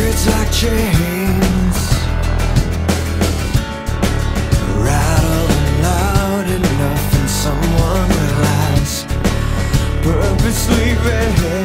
Secrets like chains. Rattling loud enough and someone will ask. Purposely vague